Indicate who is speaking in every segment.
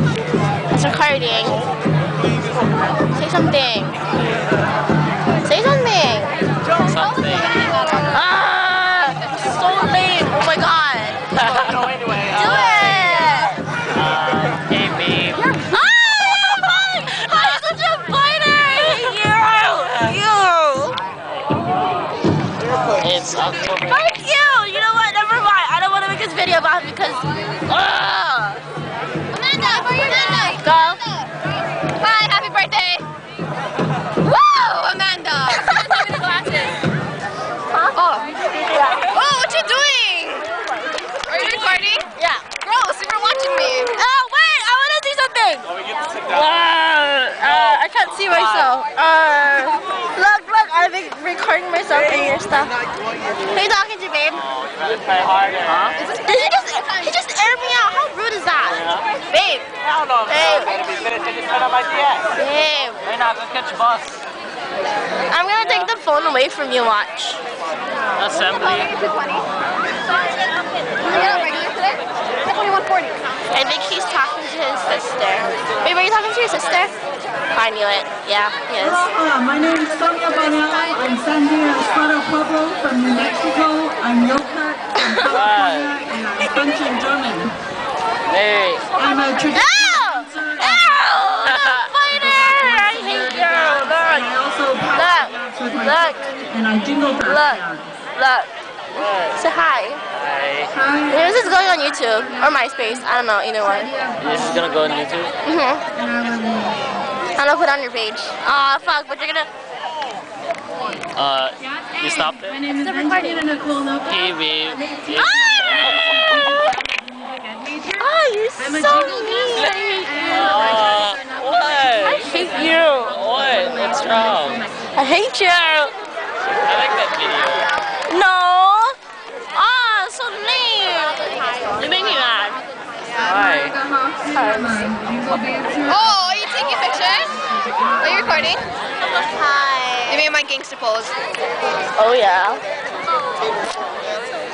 Speaker 1: It's recording. Say something. Say something.
Speaker 2: Something.
Speaker 1: Ah, so late. Oh my god.
Speaker 2: no, anyway.
Speaker 1: Do it.
Speaker 2: Uh, babe.
Speaker 1: Ah. I'm such a fighter. You. You.
Speaker 2: It's.
Speaker 1: Fuck you. You know what? Never mind. I don't want to make this video about because. Ugh.
Speaker 3: Hi, happy birthday. Woo, Amanda. oh. Oh, what you doing? Are you recording?
Speaker 1: Yeah.
Speaker 3: Gross, you were watching me.
Speaker 1: Oh wait, I want to see something.
Speaker 2: Oh, we get to sit down.
Speaker 1: Uh, uh, I can't see myself. Uh, look, look, I'm re- recording myself in your stuff. Who you talking to, babe?
Speaker 2: Oh, you gotta try harder, huh?
Speaker 1: He just, he just aired me out. How rude is that? Babe,
Speaker 2: I don't know.
Speaker 1: Hey.
Speaker 2: I'm gonna be finished. I just set up my DS.
Speaker 1: babe.
Speaker 2: Right now, go catch a bus.
Speaker 1: I'm gonna take the phone away from you, watch.
Speaker 2: Assembly.
Speaker 1: I think he's talking to his sister. Babe, are you talking to your sister? I knew it. Yeah, he is.
Speaker 4: Hello, uh, my name is Sonia Bonello. I'm Sandy Espada Pueblo from New Mexico. I'm Yokut from California, and I'm French and German.
Speaker 2: Hey.
Speaker 4: I'm a traditional dancer,
Speaker 1: Ow! The fighter! I hate you.
Speaker 4: and
Speaker 1: Look.
Speaker 4: I also
Speaker 1: Look.
Speaker 4: pass dance with my
Speaker 1: Look.
Speaker 4: and I jingle
Speaker 1: Look.
Speaker 4: dance.
Speaker 1: Look.
Speaker 2: What?
Speaker 1: Say hi.
Speaker 2: Hi.
Speaker 4: Hi,
Speaker 1: This is going on YouTube or MySpace. I don't know, either one.
Speaker 2: This is gonna go on YouTube.
Speaker 1: hmm
Speaker 4: and I live in
Speaker 1: I'm gonna put it on your page. Aw, fuck, but you're gonna.
Speaker 2: Uh, you stopped
Speaker 4: My
Speaker 2: it?
Speaker 4: name is
Speaker 1: Still recording.
Speaker 4: Angelina
Speaker 2: Hey, babe. Yeah.
Speaker 1: Ah! Oh, you're
Speaker 4: I'm a
Speaker 1: so
Speaker 4: jingle
Speaker 1: mean.
Speaker 4: dancer,
Speaker 2: Uh, what?
Speaker 1: I hate you.
Speaker 2: What? What's wrong?
Speaker 1: I hate you.
Speaker 2: I like that video.
Speaker 1: No. Ah, so lame. You make me mad.
Speaker 2: Why?
Speaker 4: I'm a jingle dancer.
Speaker 3: Oh, are you taking pictures? Are you recording?
Speaker 1: Hi.
Speaker 3: You made my gangster pose.
Speaker 1: Oh yeah.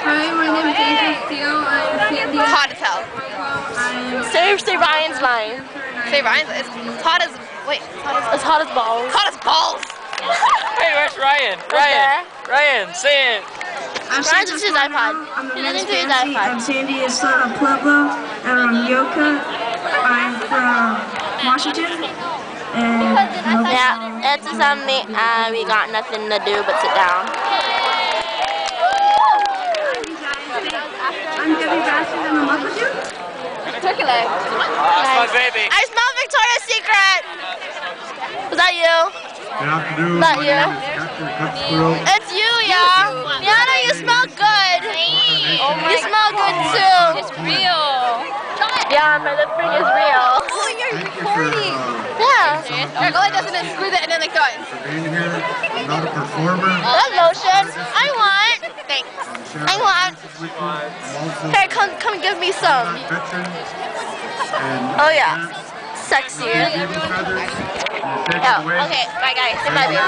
Speaker 4: Hi, my name is Angel Steele. I'm Sandy.
Speaker 3: Hot as hell.
Speaker 4: I'm
Speaker 1: Say, say Ryan's line.
Speaker 3: Say Ryan's. It's it's hot as. Wait, it's hot as.
Speaker 1: As hot as balls.
Speaker 3: Hot as balls.
Speaker 2: Hey, where's Ryan?
Speaker 1: there.
Speaker 2: Ryan. Ryan, say it.
Speaker 4: I'm
Speaker 1: Ryan's
Speaker 4: Sandra
Speaker 1: into his iPod.
Speaker 4: I'm the
Speaker 1: He's
Speaker 4: men's
Speaker 1: into his
Speaker 4: fancy
Speaker 1: iPod.
Speaker 4: of Sandy Estrada Pueblo, and I'm Yoka. I'm from Washington. And
Speaker 1: Yeah, it's something. Uh, we got nothing to do but sit down.
Speaker 4: I'm Debbie Bassett. I'm a Muckadoon.
Speaker 3: Turkey leg.
Speaker 2: That's my baby.
Speaker 1: I smell Victoria's Secret. Was that you?
Speaker 5: Good afternoon.
Speaker 1: Not
Speaker 5: My
Speaker 1: you.
Speaker 5: name is Captain Cutthroat.
Speaker 1: It's you, yeah. Yana, you smell good. you smell good too.
Speaker 3: It's real.
Speaker 1: Yeah, my lip ring is real.
Speaker 3: Oh, you're
Speaker 5: Thank
Speaker 3: recording.
Speaker 5: uh,
Speaker 1: Yeah.
Speaker 3: Here, go like this and then screw that and then like that.
Speaker 5: being here. I'm not a performer.
Speaker 1: That lotion. I want.
Speaker 3: Thanks.
Speaker 5: I'm
Speaker 1: want-
Speaker 5: experiences with you. I'm also
Speaker 1: Here, come, come, give me some.
Speaker 5: a veteran. And
Speaker 1: Oh yeah, sexy.
Speaker 5: Baby feathers. You take it
Speaker 1: Oh, okay. Bye, guys. Say bye, baby.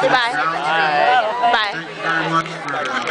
Speaker 1: Say bye.